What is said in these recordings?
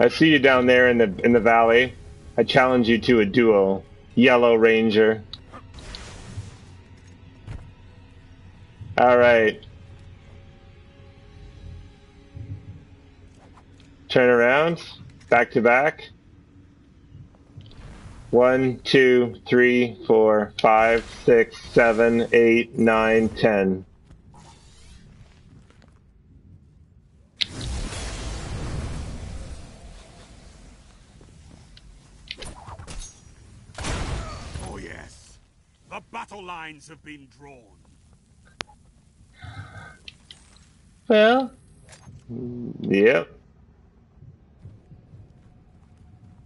I see you down there in the in the valley. I challenge you to a duel. Yellow Ranger. All right. Turn around. Back to back. One, two, three, four, five, six, seven, eight, nine, ten. Oh yes. The battle lines have been drawn. Well, yep.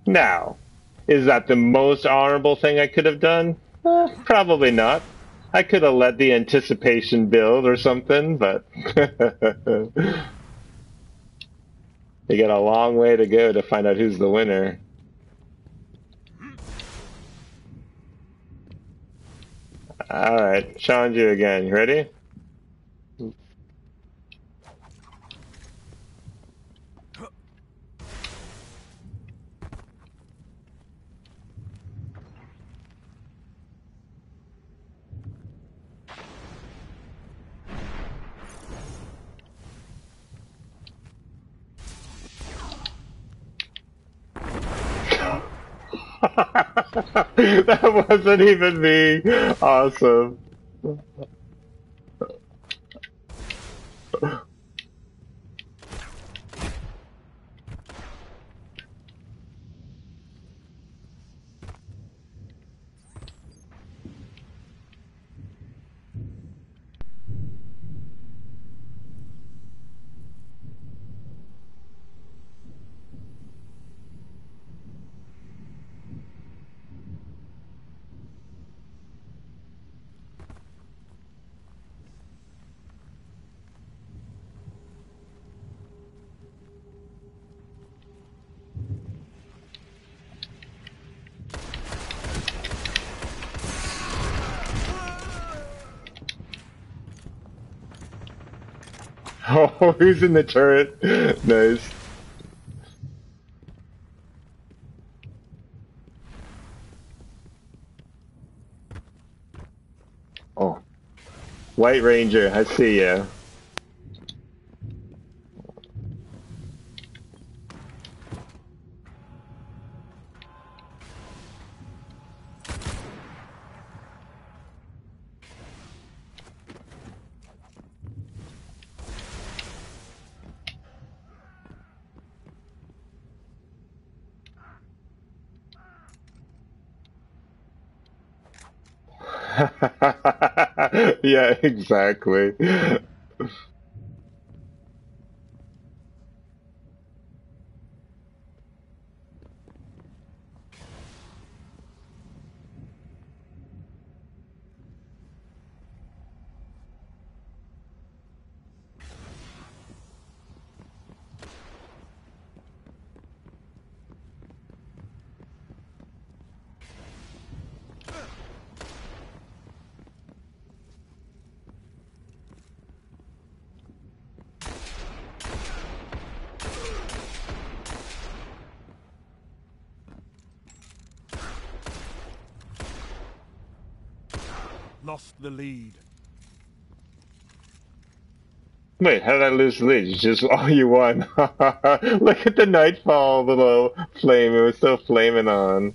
Now, is that the most honorable thing I could have done? Eh, probably not. I could have let the anticipation build or something, but you got a long way to go to find out who's the winner. All right, challenge you again. You ready? that wasn't even me. Awesome. Oh, who's in the turret? Nice. Oh. White Ranger, I see ya. Yeah, exactly. Lost the lead. Wait, how did I lose the lead? You just, oh, you won. Look at the nightfall little flame. It was still flaming on.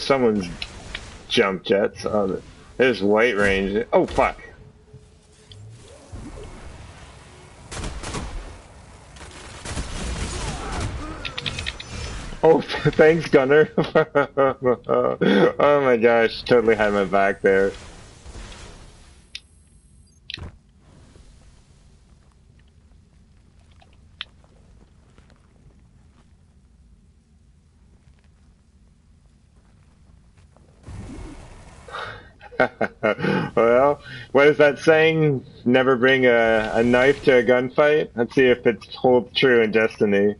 Someone's jump jets. Oh, there's white range. Oh, fuck. Oh, thanks, Gunner. oh my gosh, totally had my back there. well, what is that saying? Never bring a, a knife to a gunfight? Let's see if it holds true in Destiny.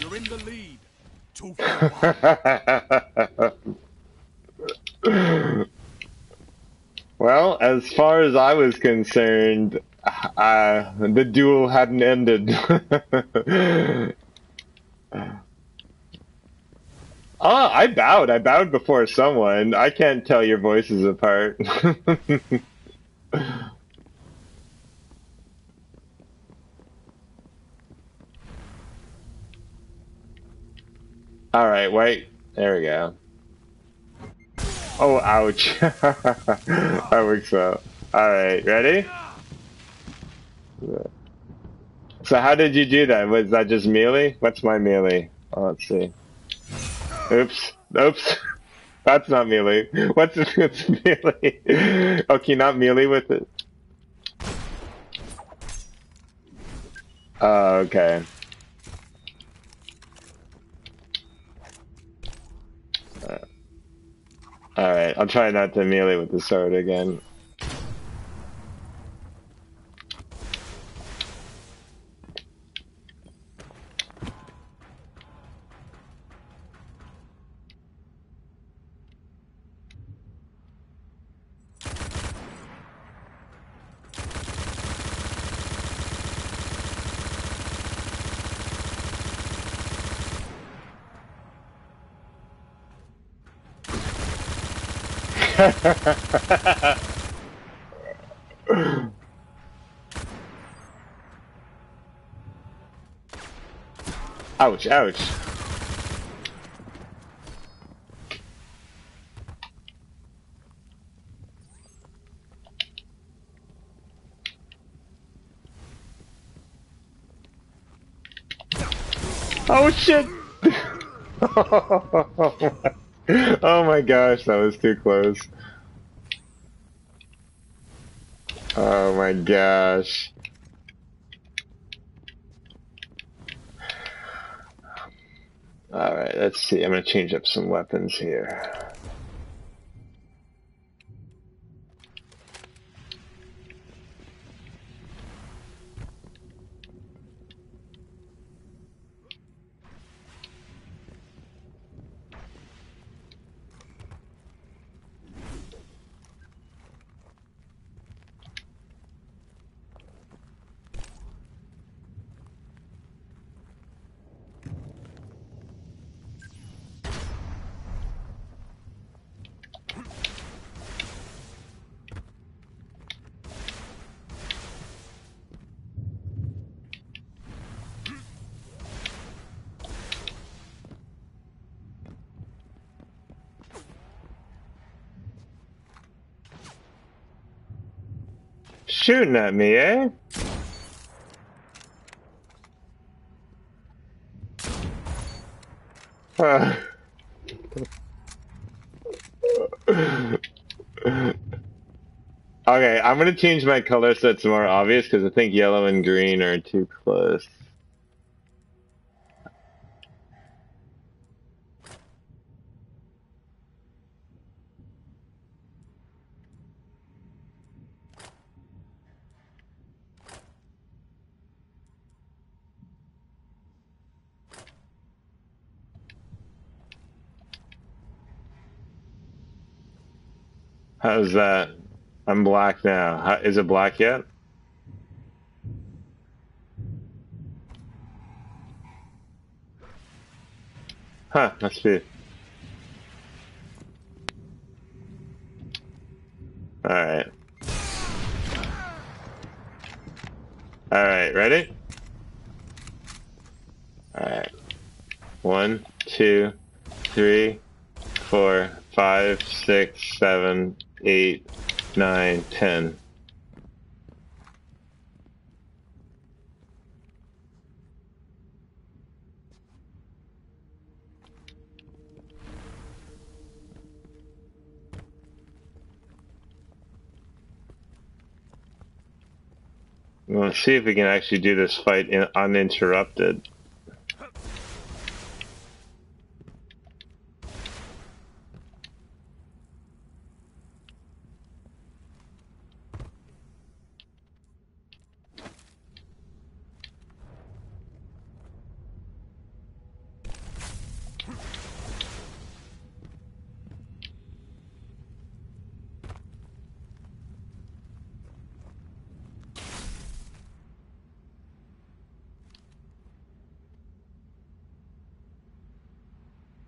You're in the lead. Two well, as far as I was concerned, uh, the duel hadn't ended. Ah, I bowed. I bowed before someone. I can't tell your voices apart. All right, wait. There we go. Oh, ouch. that works out. All right, ready? So how did you do that? Was that just melee? What's my melee? Oh, let's see. Oops. Oops. That's not melee. What's what's melee? Okay, not melee with it. Oh, okay. Alright, I'll try not to melee with the sword again. Ouch, ouch. Oh shit! oh my gosh, that was too close. Oh my gosh. Alright, let's see. I'm gonna change up some weapons here. Shooting at me, eh? Uh. I'm gonna change my color so it's more obvious because I think yellow and green are too close. How's that? I'm black now. How, is it black yet? Huh, must be. Alright. Alright, ready? Alright. One, two, three, four, five, six, seven, eight, nine, ten. Let's see if we can actually do this fight in, uninterrupted.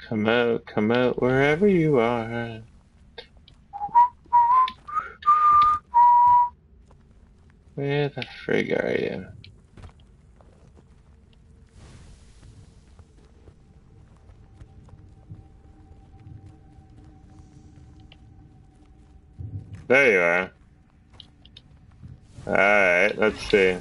Come out, come out, wherever you are. Where the frig are you? There you are. Alright, let's see.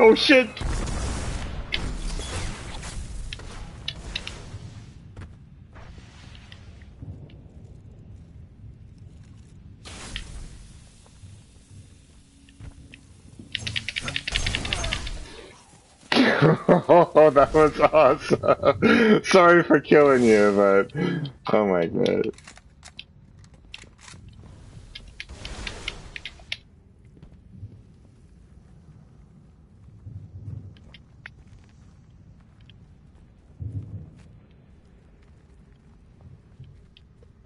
Oh shit! oh, that was awesome. Sorry for killing you, but oh my god.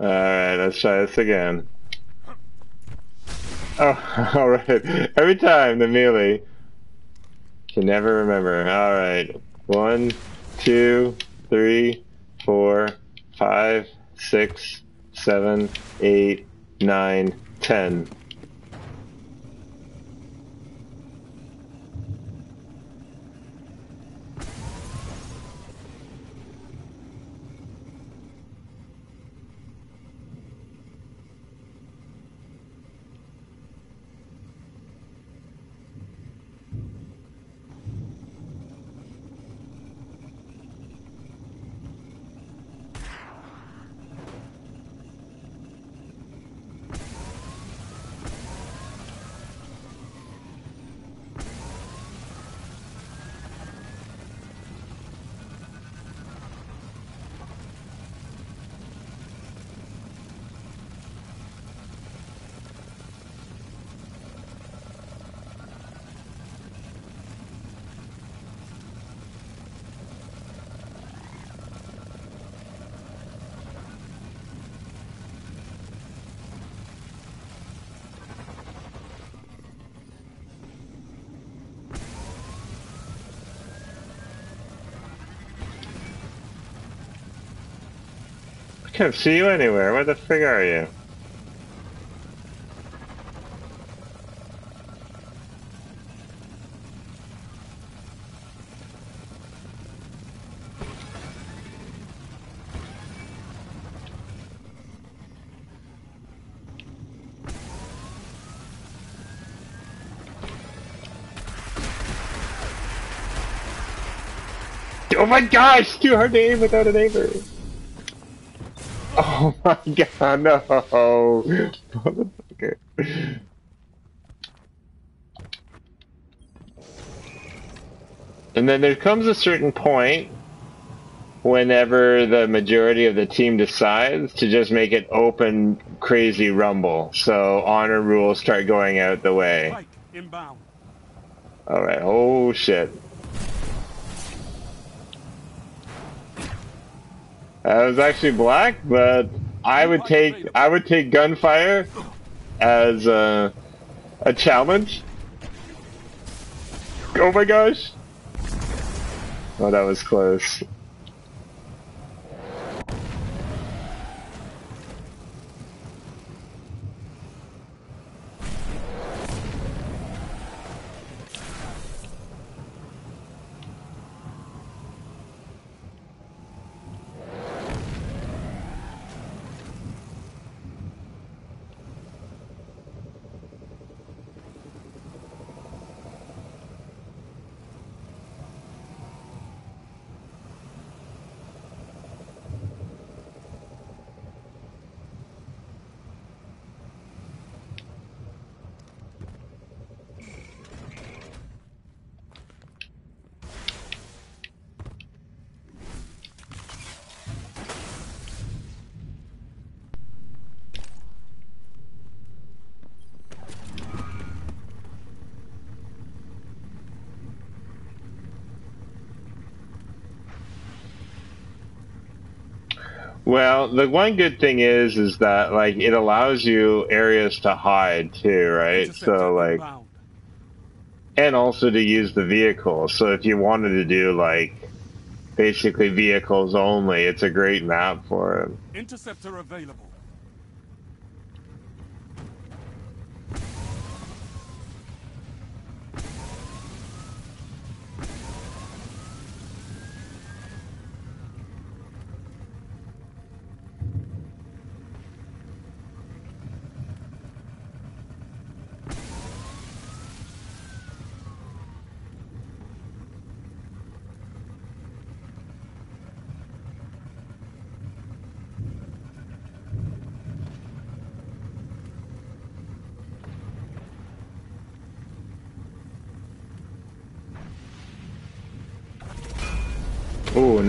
Alright, let's try this again. Oh, alright. Every time the melee can never remember. Alright. One, two, three, four, five, six, seven, eight, nine, ten. Can't see you anywhere. Where the frig are you? Oh my gosh! Too hard to aim without an aimer. Oh my god, no! Motherfucker. And then there comes a certain point whenever the majority of the team decides to just make it open crazy rumble. So honor rules start going out the way. Alright, oh shit. Uh, that was actually black, but I would take I would take gunfire as a, a challenge. Oh my gosh! Oh, that was close. Well, the one good thing is, is that like it allows you areas to hide too, right? So like, and also to use the vehicle. So if you wanted to do like basically vehicles only, it's a great map for it. Interceptor available.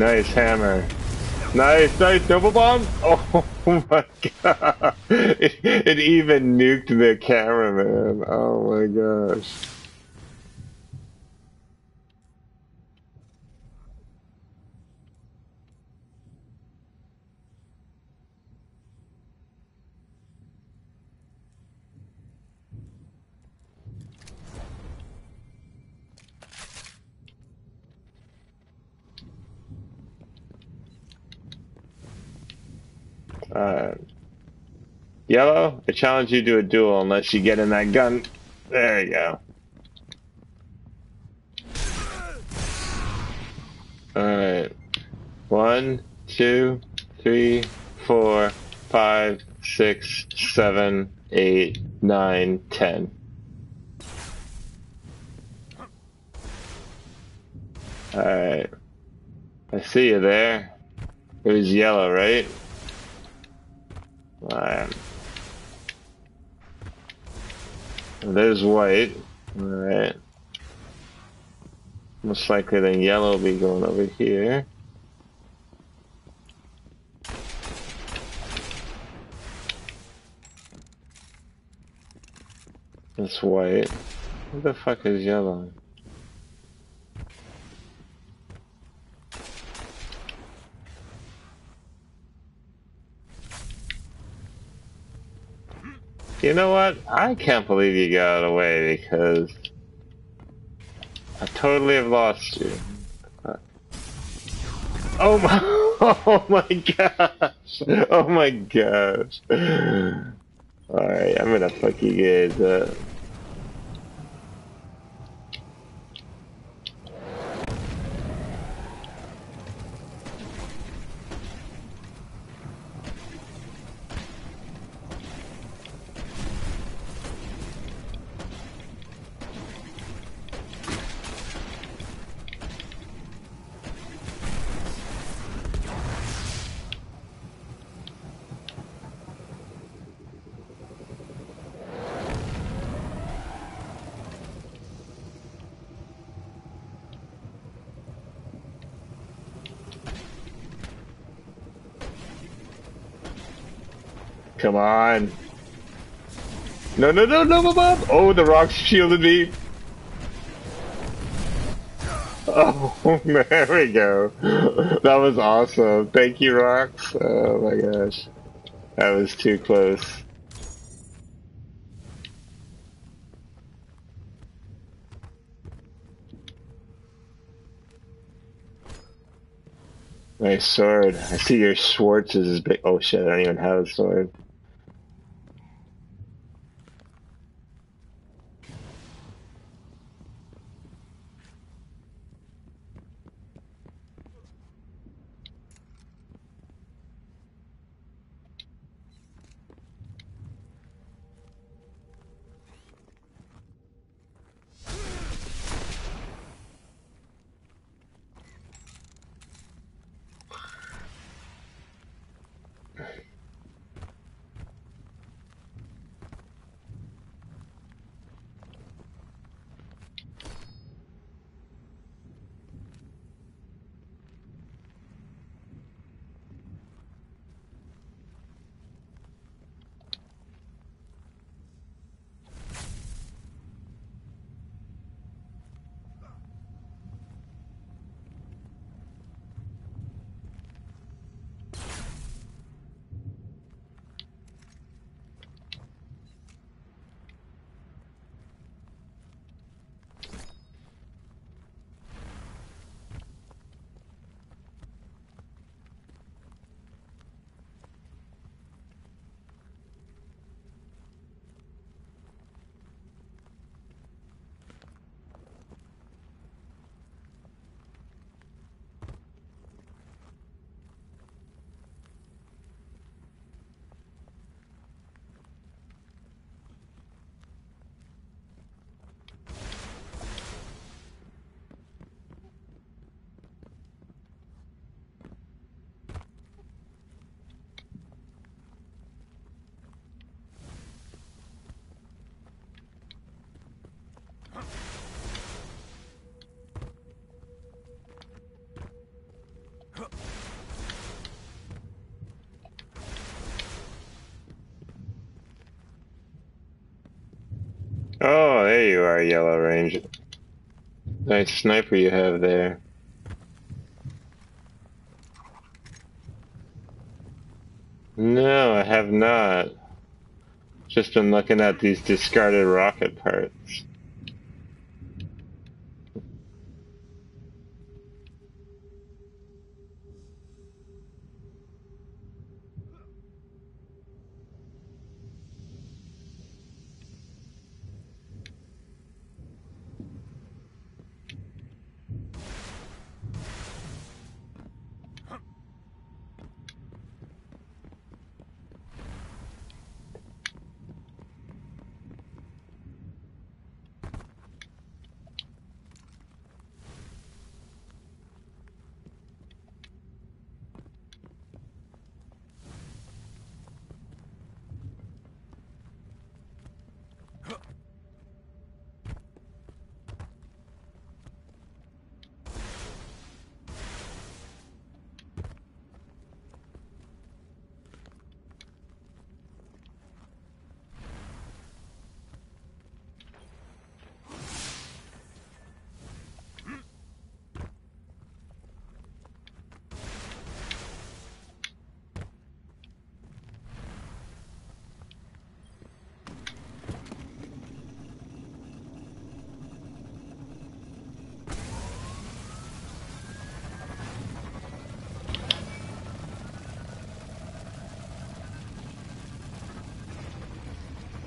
Nice hammer. Nice, nice double bomb. Oh my god! It, it even nuked the cameraman. Oh my gosh. Alright. Yellow, I challenge you to a duel unless you get in that gun. There you go. Alright. One, two, three, four, five, six, seven, eight, nine, ten. Alright. I see you there. It was yellow, right? Alright. There's white. Alright. Most likely then yellow will be going over here. That's white. What the fuck is yellow? You know what? I can't believe you got away because I totally have lost you. Oh my! Oh my god! Oh my gosh. Oh Alright, I'm gonna fuck you guys up. Come on. No, no, no, no, Bob! Oh, the rocks shielded me. Oh, there we go. That was awesome. Thank you, rocks. Oh my gosh. That was too close. Nice sword. I see your Schwartz is big. Oh shit, I don't even have a sword. Oh, there you are, Yellow Ranger. Nice sniper you have there. No, I have not. Just been looking at these discarded rocket parts.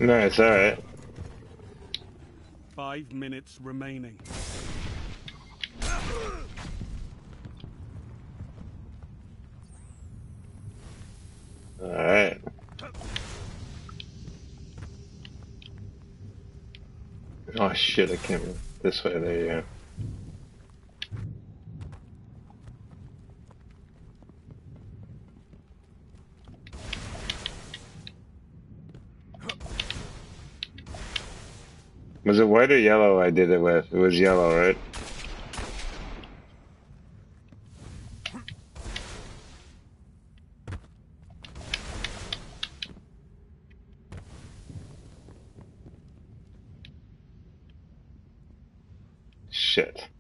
Nice, alright. Five minutes remaining. Alright. Oh shit, I can't move this way, there you go. Was it white or yellow I did it with? It was yellow, right? Shit.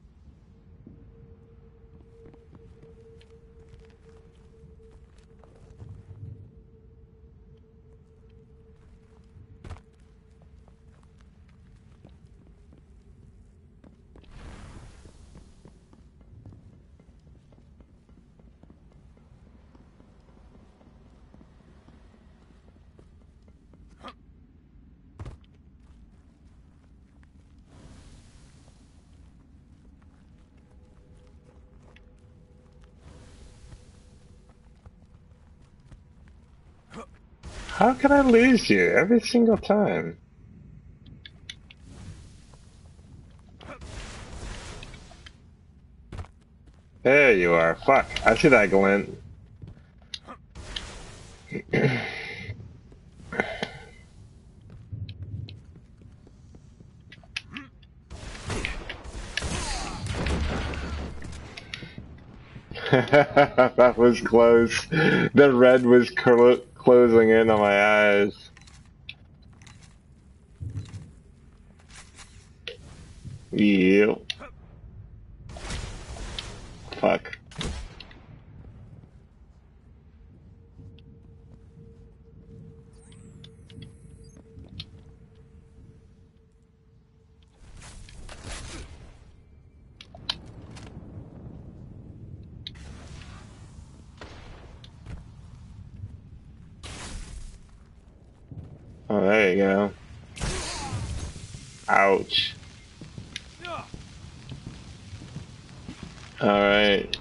How can I lose you every single time? There you are. Fuck. I see that glint. that was close. The red was clo closing in on my eyes. Yep. There you go. Ouch. Alright.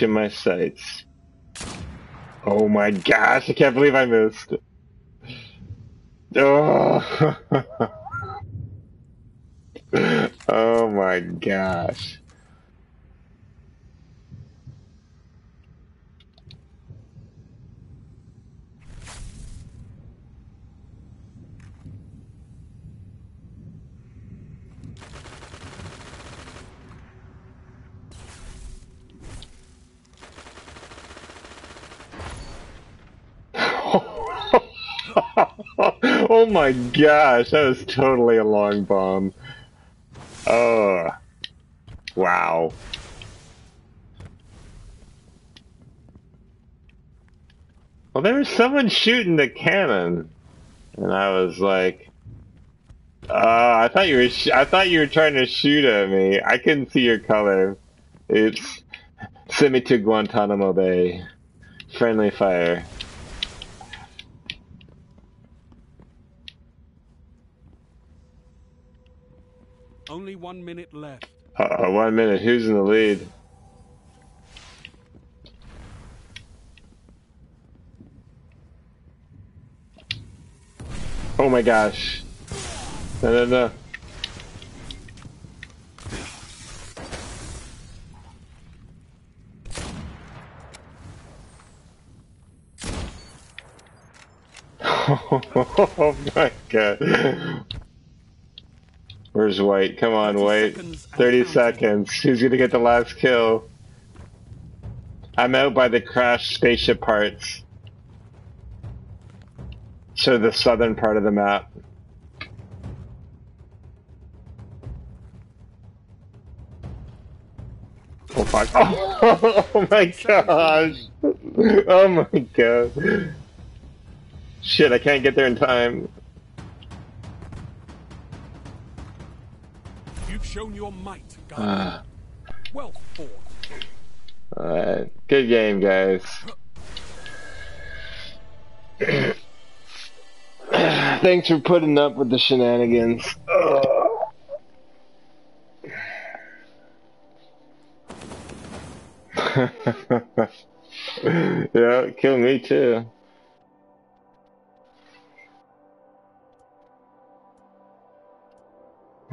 In my sights. Oh my gosh, I can't believe I missed. Oh, oh my gosh. oh my gosh, that was totally a long bomb. Oh, wow. Well, there was someone shooting the cannon, and I was like, uh, I thought you were, I thought you were trying to shoot at me. I couldn't see your color. It's send me to Guantanamo Bay. Friendly fire. Only one minute left. Uh, one minute. Who's in the lead? Oh my gosh. No, no, no. oh my god. Where's White? Come on, White. 30 seconds. Who's gonna get the last kill? I'm out by the crashed spaceship parts. So the southern part of the map. Oh fuck. Oh, oh my gosh. Oh my god. Shit, I can't get there in time. Shown your might, Guardian. Ah. well fought. Alright. Good game, guys. Thanks for putting up with the shenanigans. yeah, kill me too.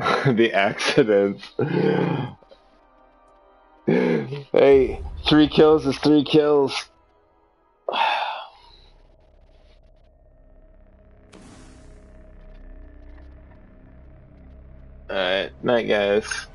the accidents. hey, three kills is three kills. Alright, night guys.